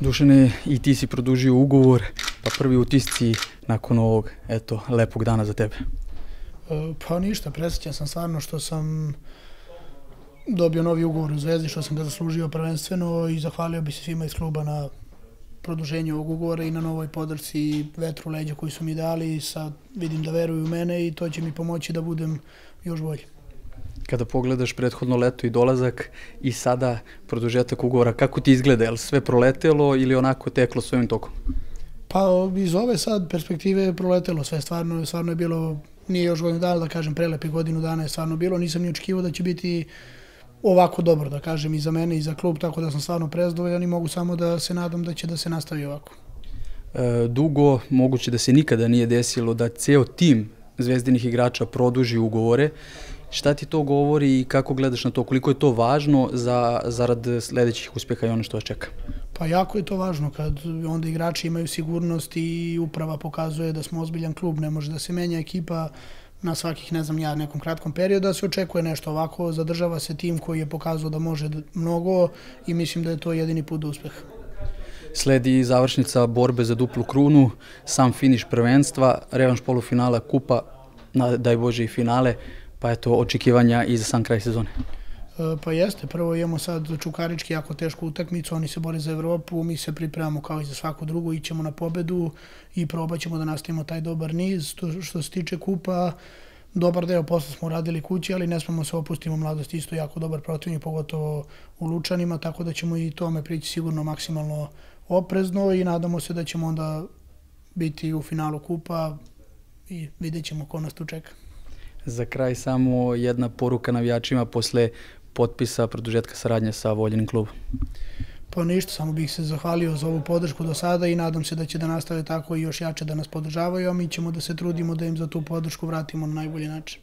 Dušane, i ti si produžio ugovor, pa prvi utisci nakon ovog, eto, lepog dana za tebe. E, pa ništa, presjećan sam stvarno što sam dobio novi ugovor u Zvezdi, što sam ga zaslužio prvenstveno i zahvalio bi se svima iz kluba na produženju ovog ugovora i na novoj podrci i vetru leđa koji su mi dali. Sad vidim da veruju u mene i to će mi pomoći da budem još bolji. Kada pogledaš prethodno leto i dolazak i sada produžetak ugovora, kako ti izgleda? Je li sve proletelo ili onako teklo svojim tokom? Pa iz ove sad perspektive je proletelo sve, stvarno, stvarno je bilo, nije još godinu dana, da kažem, prelepi godinu dana je stvarno bilo, nisam ni očekivao da će biti ovako dobro, da kažem, i za mene i za klub, tako da sam stvarno prezdovoljan i mogu samo da se nadam da će da se nastavi ovako. E, dugo, moguće da se nikada nije desilo da ceo tim zvezdinih igrača produži ugovore. Šta ti to govori i kako gledaš na to? Koliko je to važno za, zarad sledećih uspeha i ono što vas čeka? Pa jako je to važno kad onda igrači imaju sigurnost i uprava pokazuje da smo ozbiljan klub, ne može da se menja ekipa na svakih, ne znam ja, nekom kratkom periodu, da se očekuje nešto ovako, zadržava se tim koji je pokazao da može mnogo i mislim da je to jedini put do uspeha. Sledi završnica borbe za duplu krunu, sam finiš prvenstva, revanš polufinala kupa, daj Bože i finale, pa eto očekivanja i za sam kraj sezone. E, pa jeste, prvo imamo sad Čukarički jako tešku utakmicu, oni se bore za Evropu, mi se pripremamo kao i za svaku drugu, ićemo na pobedu i probat ćemo da nastavimo taj dobar niz. To što se tiče kupa, dobar deo posla smo uradili kući, ali ne smemo se opustiti u mladosti, isto jako dobar protivnik, pogotovo u Lučanima, tako da ćemo i tome prići sigurno maksimalno oprezno i nadamo se da ćemo onda biti u finalu kupa i vidjet ćemo ko nas tu čeka. Za kraj samo jedna poruka navijačima posle potpisa produžetka saradnje sa voljenim klubom. Pa ništa, samo bih se zahvalio za ovu podršku do sada i nadam se da će da nastave tako i još jače da nas podržavaju, a mi ćemo da se trudimo da im za tu podršku vratimo na najbolji način.